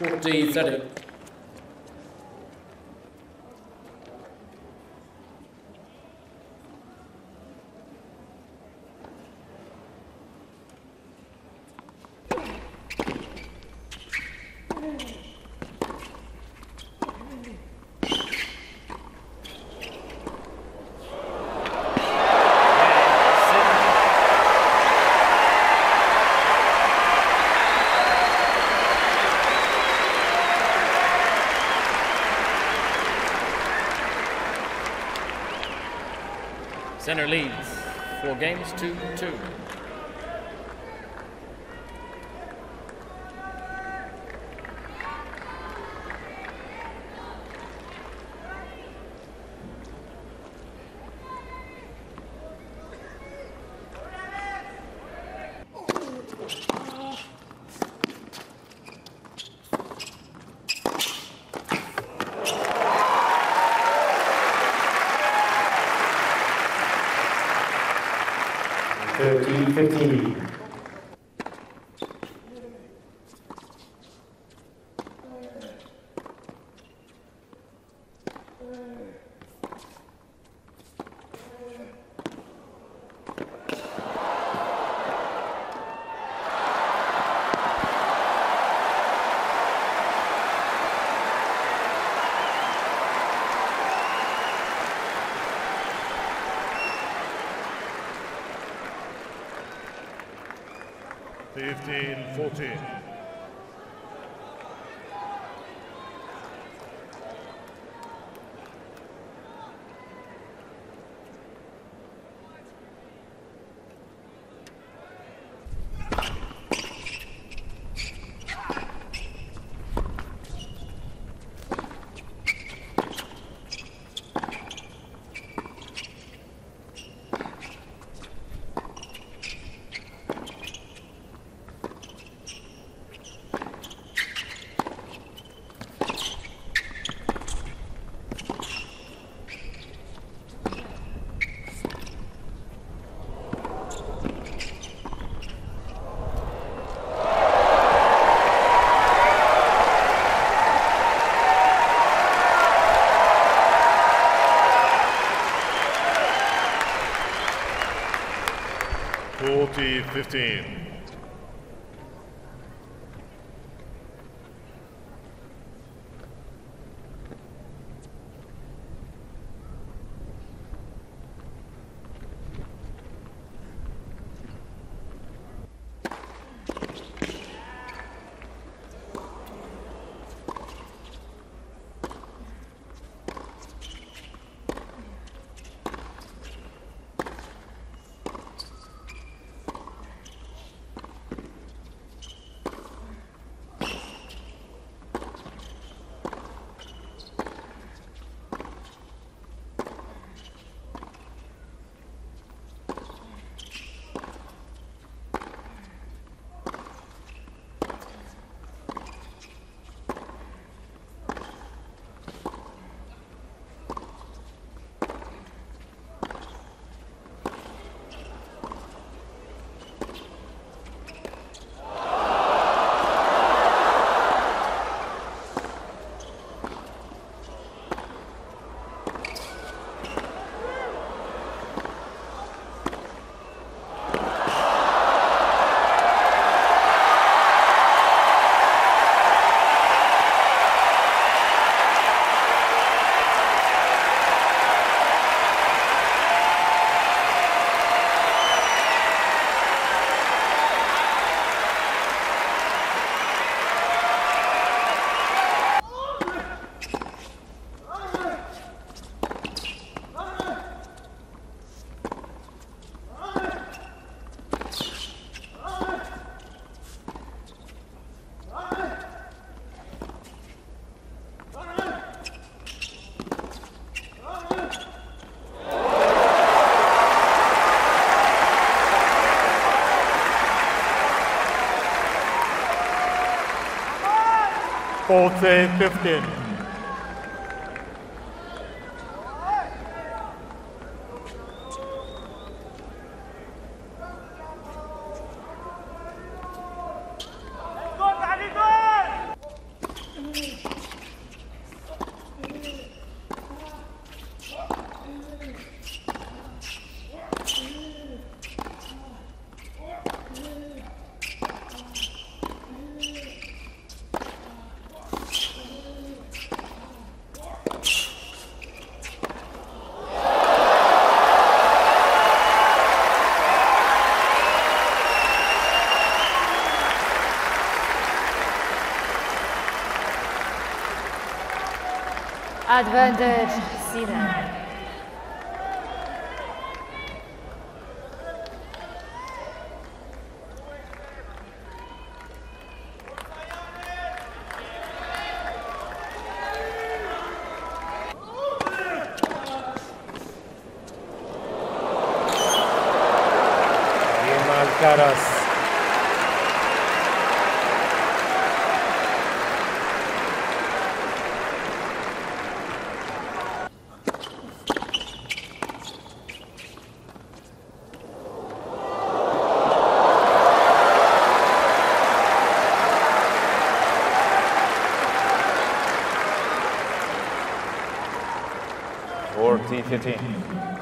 1430. Center leads four games, two, two. Thirteen fifteen. Fifteen, fourteen. Forty, 14, 15. advantage Sinan. Caras. 40, 50.